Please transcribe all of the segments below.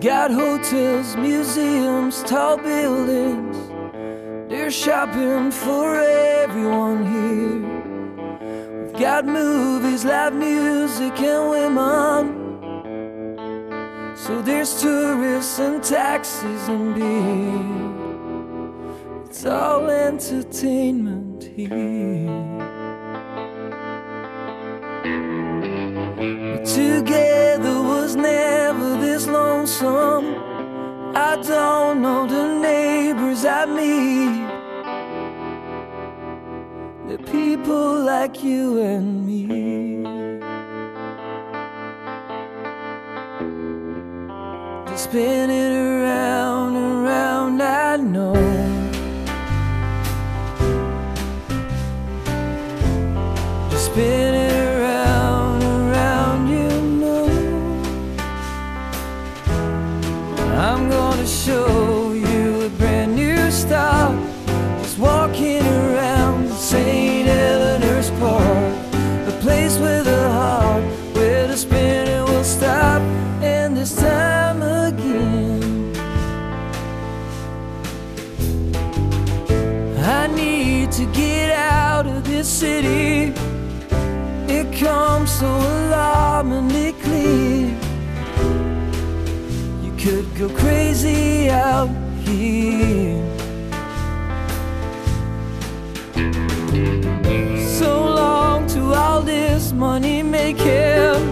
got hotels, museums, tall buildings. There's shopping for everyone here. We've got movies, live music, and women. So there's tourists and taxis and beer. It's all entertainment here. Lonesome. I don't know the neighbors I meet. The people like you and me. Spinning to get out of this city. It comes so alarmingly clear. You could go crazy out here. So long to all this money making.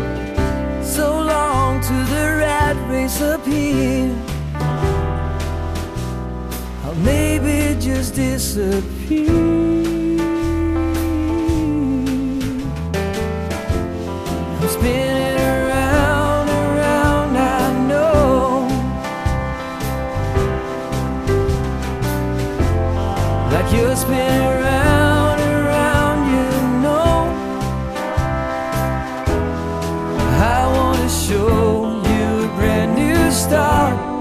So long to the rat race up here. Maybe just disappear. I'm spinning around, around, I know. Like you're spinning around, around, you know. I wanna show you a brand new start.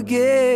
Again.